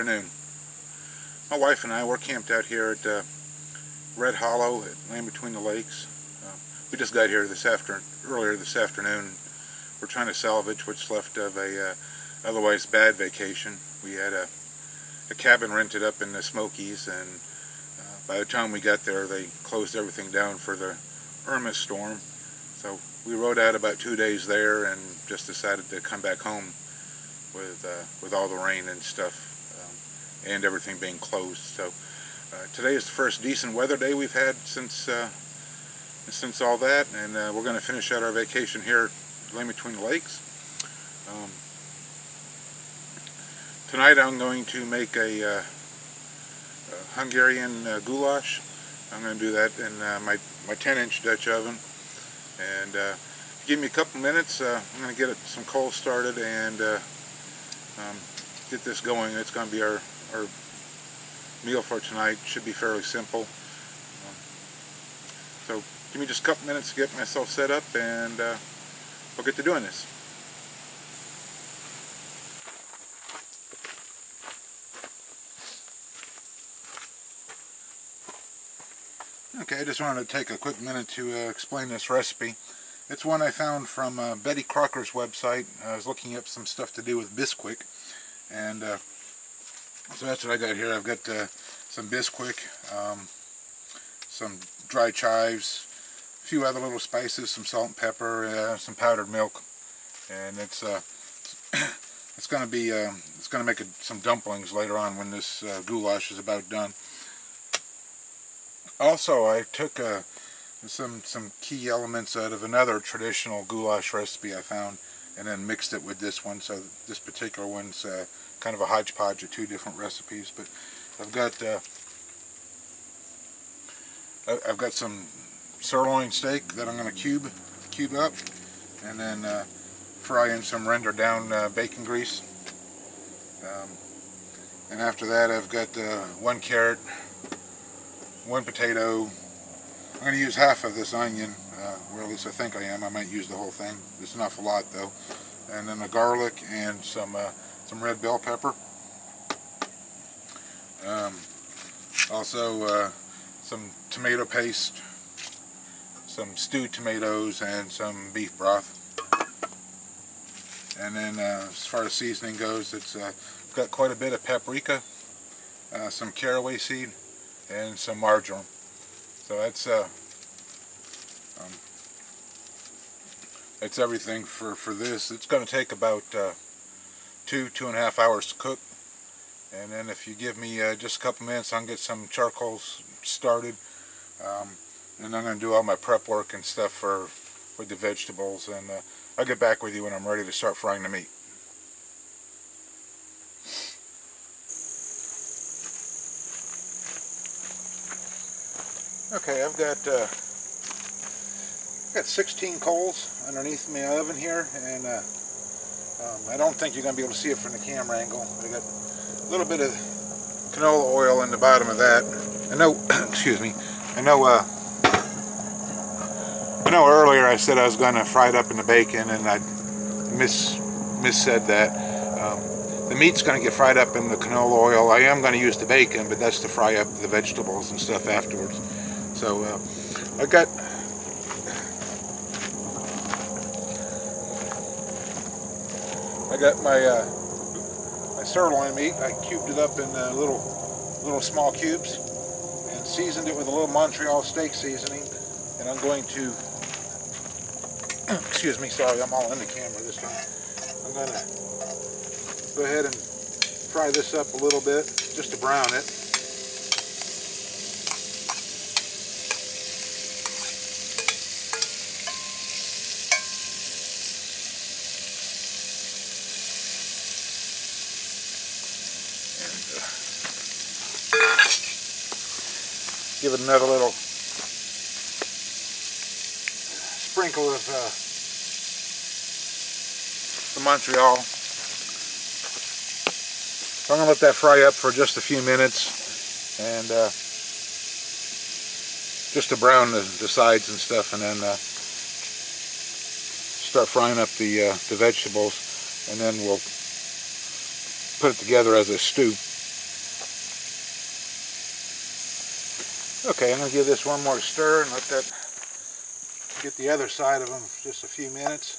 afternoon. My wife and I, we're camped out here at uh, Redd Hollow at Land Between the Lakes. Uh, we just got here this after earlier this afternoon. We're trying to salvage what's left of a uh, otherwise bad vacation. We had a, a cabin rented up in the Smokies and uh, by the time we got there they closed everything down for the Irma storm. So we rode out about two days there and just decided to come back home with uh, with all the rain and stuff and everything being closed. So uh, today is the first decent weather day we've had since uh, since all that, and uh, we're going to finish out our vacation here, Land Between the Lakes. Um, tonight I'm going to make a, uh, Hungarian uh, goulash. I'm going to do that in my my 10-inch Dutch oven, and give me a couple minutes. I'm going to get some coals started and um, get this going. It's going to be our, our meal for tonight. Should be fairly simple. So give me just a couple minutes to get myself set up and uh, we'll get to doing this. Okay, I just wanted to take a quick minute to uh, explain this recipe. It's one I found from uh, Betty Crocker's website. I was looking up some stuff to do with Bisquick. And uh, so that's what I got here. I've got uh, some Bisquick, um, some dry chives, a few other little spices, some salt and pepper, uh, some powdered milk. And it's uh, it's going to be um, it's going to make a, some dumplings later on when this uh, goulash is about done. Also, I took a some some key elements out of another traditional goulash recipe I found and then mixed it with this one so this particular one's uh, kind of a hodgepodge of two different recipes but I've got uh, I've got some sirloin steak that I'm going to cube cube up and then uh, fry in some render down uh, bacon grease um, and after that I've got uh, one carrot one potato I'm going to use half of this onion, uh, or at least I think I am. I might use the whole thing. It's an awful lot though. And then the garlic and some uh, some red bell pepper. Um, also uh, some tomato paste, some stewed tomatoes, and some beef broth. And then uh, as far as seasoning goes, it's uh, got quite a bit of paprika, uh, some caraway seed, and some marjoram. So that's uh, um, that's everything for for this. It's going to take about uh, two two and a half hours to cook, and then if you give me uh, just a couple minutes, I'll get some charcoals started, um, and I'm going to do all my prep work and stuff for with the vegetables, and uh, I'll get back with you when I'm ready to start frying the meat. Okay, I've got uh, got 16 coals underneath my oven here, and uh, um, I don't think you're going to be able to see it from the camera angle. I got a little bit of canola oil in the bottom of that. I know, excuse me, I know, uh, I know earlier I said I was going to fry it up in the bacon, and I mis said that. Um, the meat's going to get fried up in the canola oil. I am going to use the bacon, but that's to fry up the vegetables and stuff afterwards. So uh, I got I got my uh, my sirloin meat. I cubed it up in uh, little little small cubes and seasoned it with a little Montreal steak seasoning. And I'm going to excuse me, sorry, I'm all in the camera this time. I'm to go ahead and fry this up a little bit just to brown it. Another little sprinkle of uh, the Montreal. So I'm going to let that fry up for just a few minutes and uh, just to brown the, the, sides and stuff and then uh, start frying up the, uh, the vegetables and then we'll put it together as a stew. Okay, I'm going to give this one more stir and let that get the other side of them just a few minutes.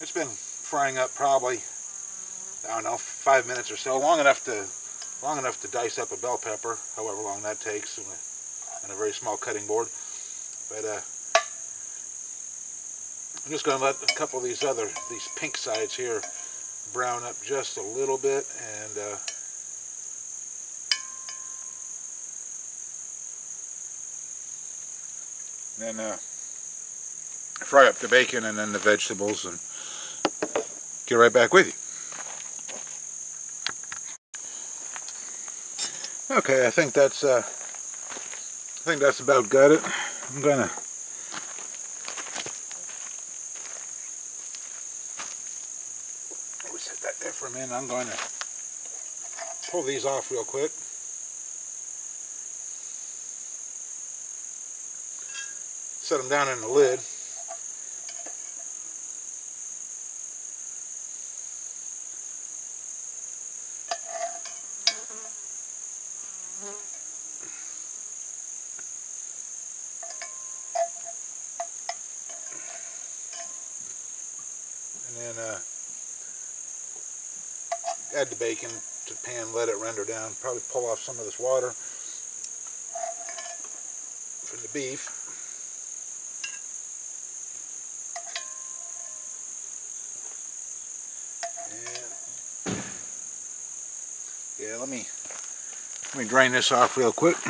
It's been frying up probably, I don't know, five minutes or so, long enough to long enough to dice up a bell pepper, however long that takes on a, on a very small cutting board. But uh, I'm just going to let a couple of these other, these pink sides here brown up just a little bit and uh, then uh, fry up the bacon and then the vegetables and get right back with you. Okay, I think that's uh, I think that's about got it. I'm gonna set that there for a minute. I'm to pull these off real quick. Set them down in the lid. And then uh, add the bacon to the pan, let it render down. Probably pull off some of this water from the beef. And yeah, let me let me drain this off real quick.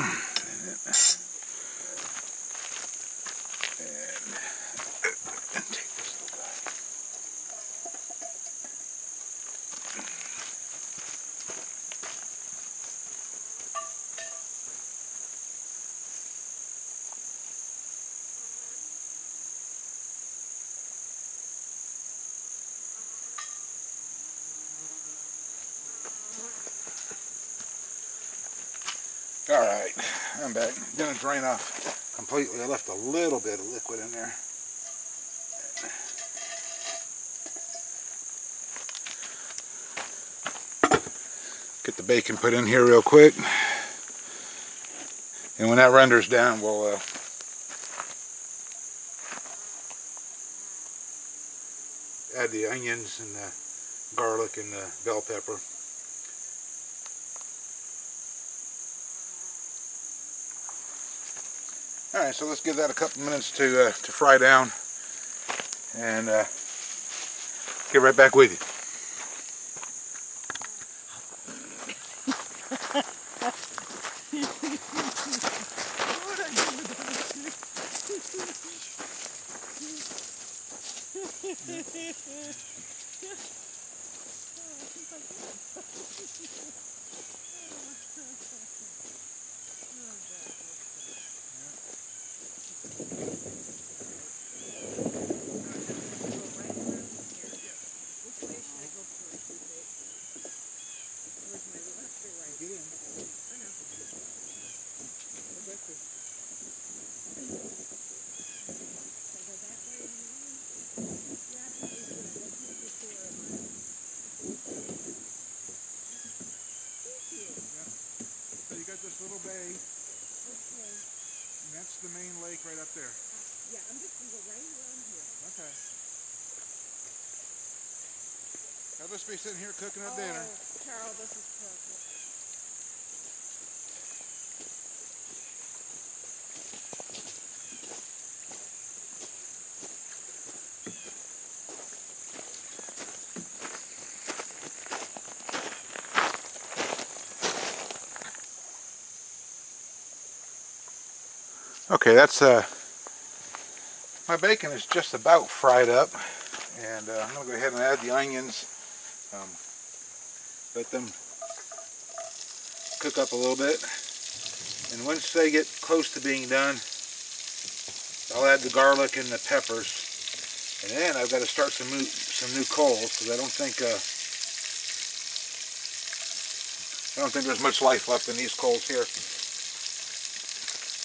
And take this little guy. All right, I'm back. Gonna drain off completely. I left a little bit of liquid in there. Get the bacon put in here real quick. And when that renders down, we'll uh, add the onions and the garlic and the bell pepper. All right, so let's give that a couple minutes to uh, to fry down, and uh, get right back with. You got this little bay, Okay. and that's the main lake right up there. Yeah, I'm just gonna go right around here. Okay. I'll just be sitting here cooking up dinner. Oh, Carol, this is perfect. Okay, that's uh, my bacon is just about fried up, and uh, I'm gonna go ahead and add the onions. Um, let them cook up a little bit, and once they get close to being done, I'll add the garlic and the peppers, and then I've got to start some new some new coals because I don't think uh, I don't think there's much life left in these coals here.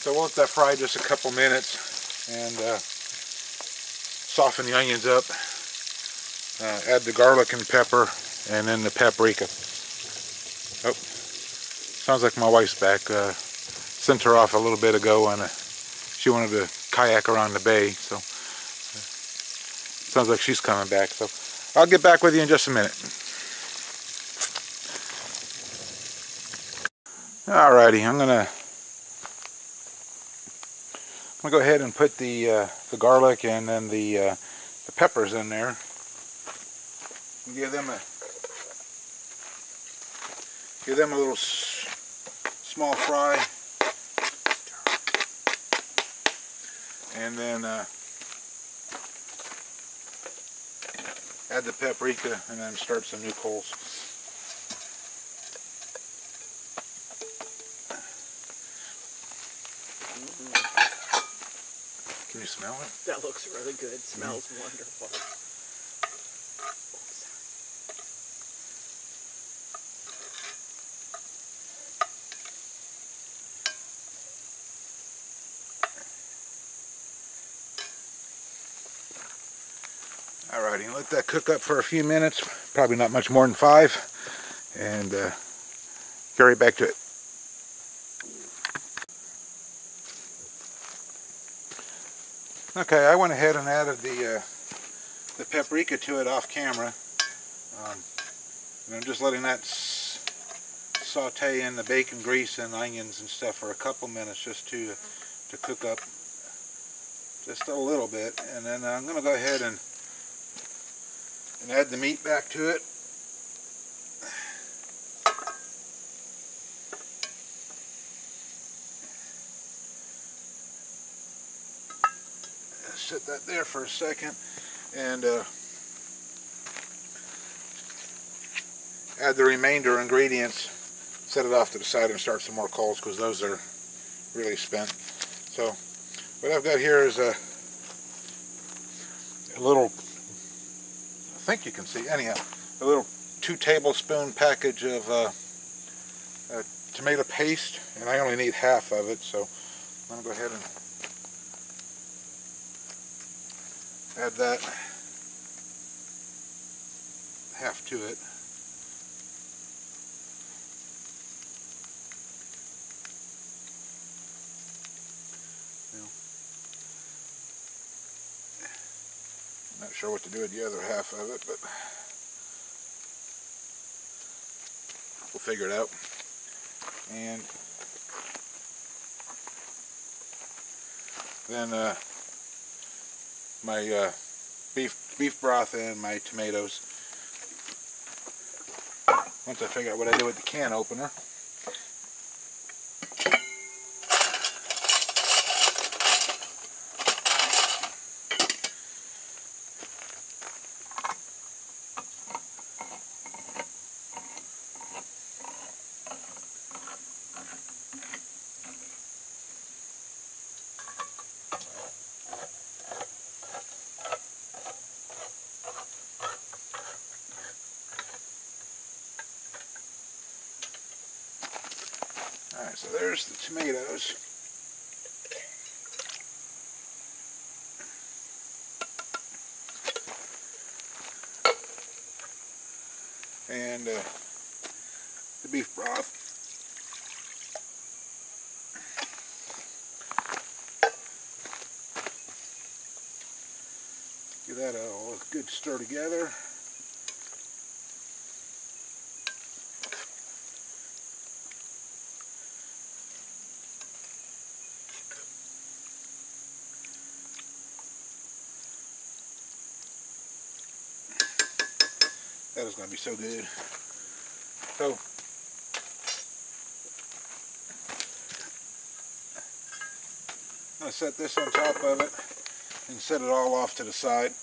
So we'll let that fry just a couple minutes and uh, soften the onions up. Uh, add the garlic and pepper and then the paprika. Oh, sounds like my wife's back uh, sent her off a little bit ago and she wanted to kayak around the bay. So uh, sounds like she's coming back. So I'll get back with you in just a minute. Alrighty, I'm gonna I'm gonna go ahead and put the uh, the garlic and then the uh, the peppers in there. And give them a give them a little s- small fry, and then uh, add the paprika, and then start some new coals. Can you smell it? That looks really good. Smells wonderful. Alrighty, let that cook up for a few minutes, probably not much more than five, and uh, carry back to it. Okay, I went ahead and added the uh, the paprika to it off camera. Um, and I'm just letting that saute in the bacon grease and onions and stuff for a couple minutes just to to cook up just a little bit, and then I'm going to go ahead and and add the meat back to it. Set that there for a second and uh, add the remainder ingredients. Set it off to the side and start some more coals because those are really spent. So what I've got here is a, a little think you can see, anyhow, a little two tablespoon package of uh, uh, tomato paste, and I only need half of it, so I'm going to go ahead and add that half to it. Sure what to do with the other half of it, but we'll figure it out. And then uh, my uh, beef beef broth and my tomatoes. Once I figure out what I do with the can opener. Alright, so there's the tomatoes. And uh, the beef broth. Give that a good stir together. That is going to be so good. So, to set this on top of it and set it all off to the side.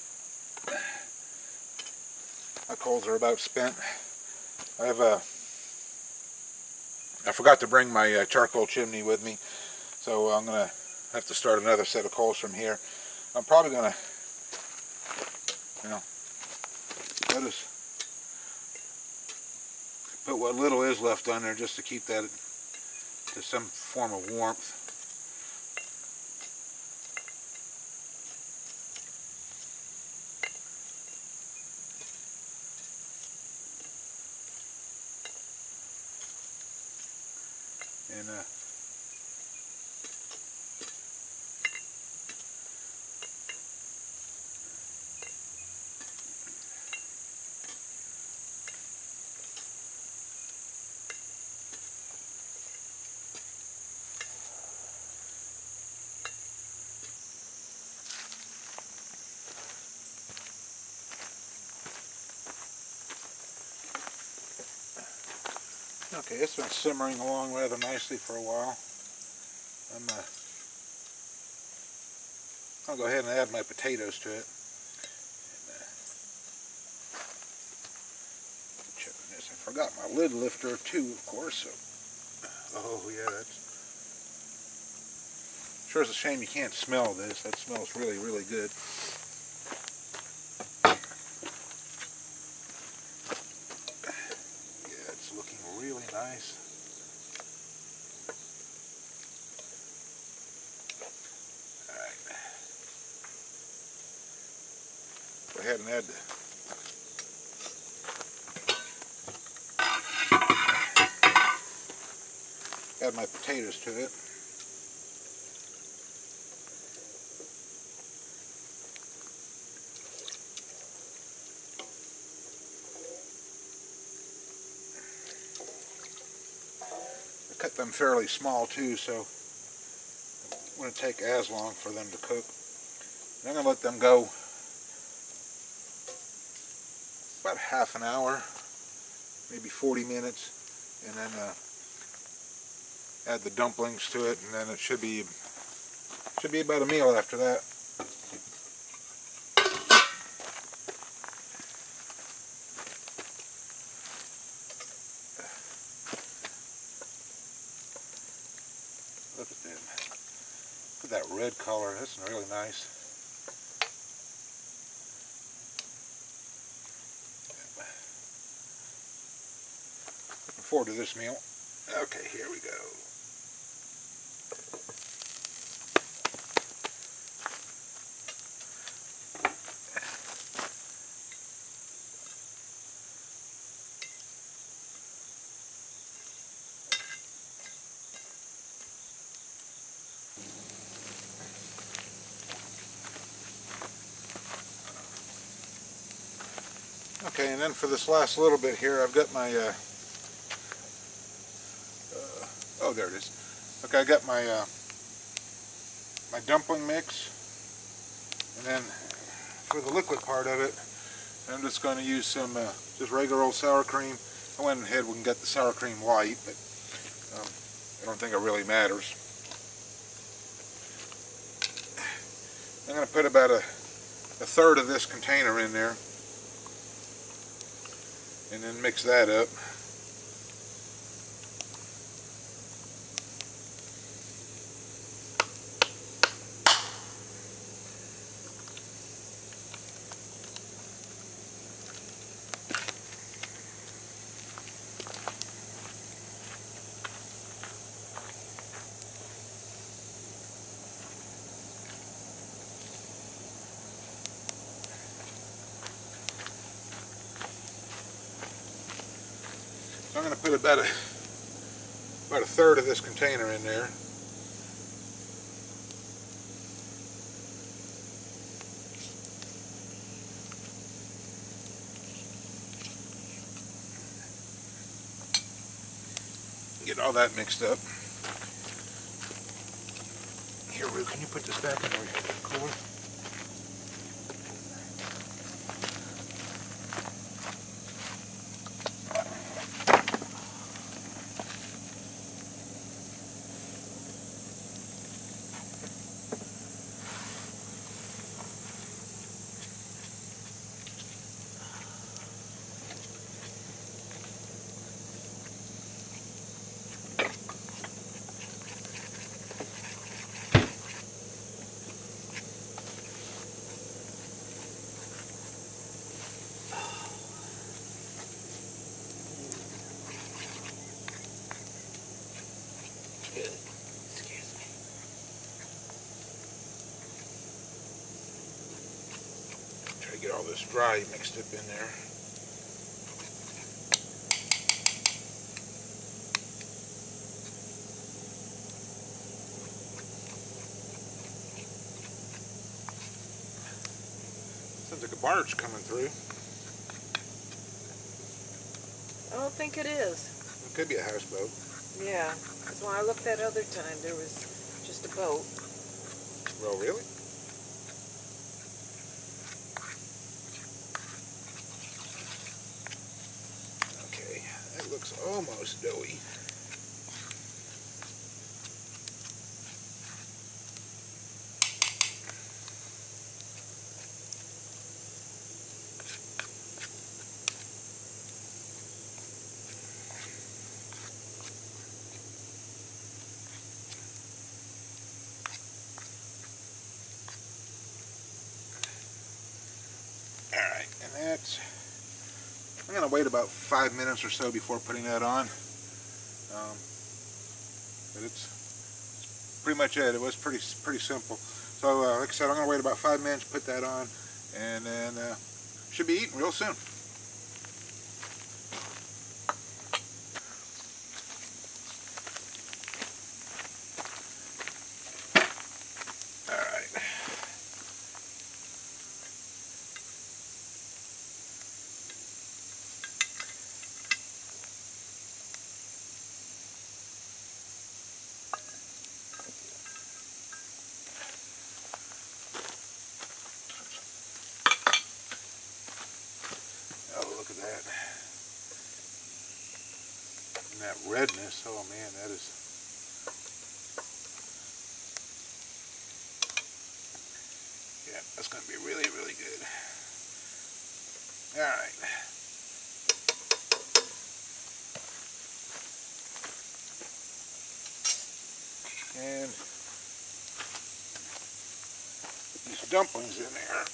My coals are about spent. I have a. I forgot to bring my uh, charcoal chimney with me, so I'm going to have to start another set of coals from here. I'm probably going to, you know, let us put what little is left on there just to keep that to some form of warmth. And uh, Okay, it's been simmering along rather nicely for a while. I'm uh, I'll go ahead and add my potatoes to it. And, uh, this. I forgot my lid lifter too, of course. So, oh yeah, that's sure is a shame you can't smell this. That smells really, really good. Yeah, it's looking really nice. Alright. Add my potatoes to it. I cut them fairly small too, so it wouldn't take as long for them to cook. And I'm going to let them go about half an hour, maybe 40 minutes, and then uh, add the dumplings to it, and then it should be should be about a meal after that. Look at them. Look at that red color. That's really nice. Forward to this meal. Okay, here we go. Okay, and then for this last little bit here, I've got my, uh, uh, oh, there it is. Okay, I got my, uh, my dumpling mix, and then for the liquid part of it, I'm just going to use some, uh, just regular old sour cream. I went ahead and got the sour cream white, but um, I don't think it really matters. I'm going to put about a, a third of this container in there and then mix that up. Going to put about a about a third of this container in there. Get all that mixed up. Here, Rue, can you put this back in the cooler? Try to get all this dry mixed up in there. Sounds like a barge coming through. I don't think it is. It could be a houseboat. Yeah, because when I looked that other time, there was just a boat. Well, really? Okay, that looks looks almost doughy. I'm going to wait about five minutes or so before putting that on. It's pretty much it. It was pretty pretty simple. So, uh, like I said, I'm going to wait about five minutes, put that on, and then uh, should be eating real soon. That redness, oh man, that is... Yeah, that's going to be really, really good. Alright. And these dumplings in there.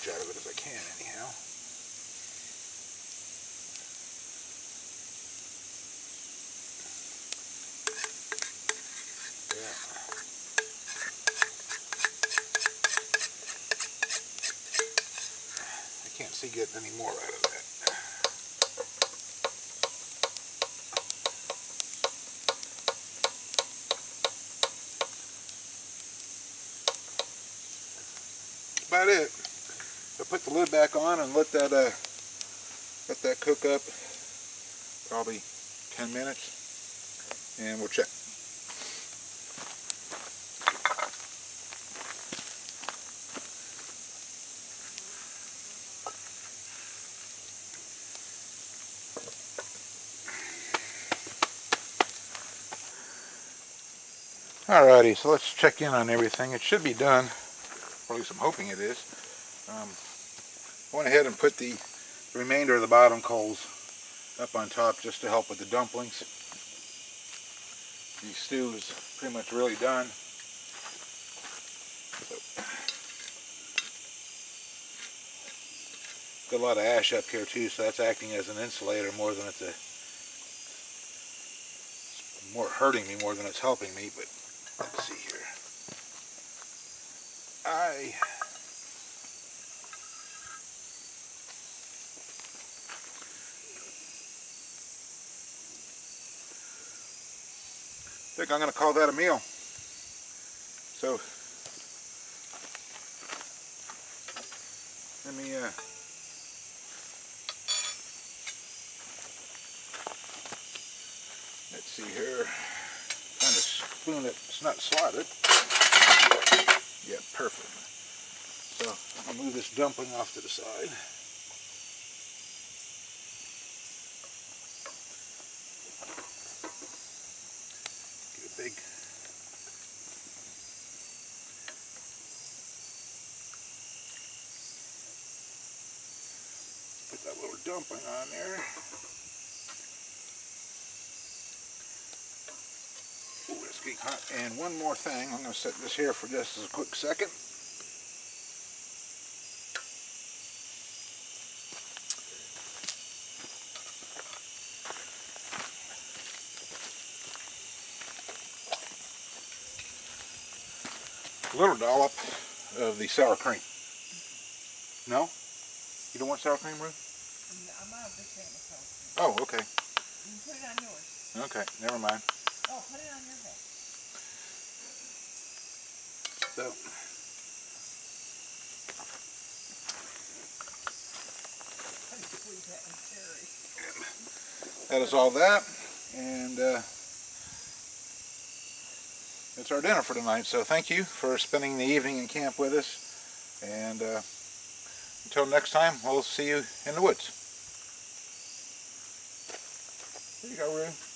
Much out of it as I can anyhow. Yeah. I can't see getting any more out of that. about it. Put the lid back on and let that uh, let that cook up probably 10 minutes and we'll check. Alrighty, so let's check in on everything. It should be done or at least I'm hoping it is. Um, I went ahead and put the remainder of the bottom coals up on top just to help with the dumplings. The stew is pretty much really done. Got a lot of ash up here too, so that's acting as an insulator more than it's a it's more hurting me more than it's helping me, but let's see here. I think I'm going to call that a meal. So let me uh, let's see here. Kind of spoon. It's not slotted. Yeah, perfect. So I'll move this dumpling off to the side. Get a big dumpling on there. Hot. And one more thing, I'm going to set this here for just a quick second. little dollop of the sour cream. No? You don't want sour cream, Ruth? I'm not a big fan of sauce. Oh, okay. You can put it on yours. Okay, never mind. Oh, put it on your head. So. Sweet and cherry. That is all that, and uh, it's our dinner for tonight. So thank you for spending the evening in camp with us, and uh, until next time, we'll see you in the woods. Rue.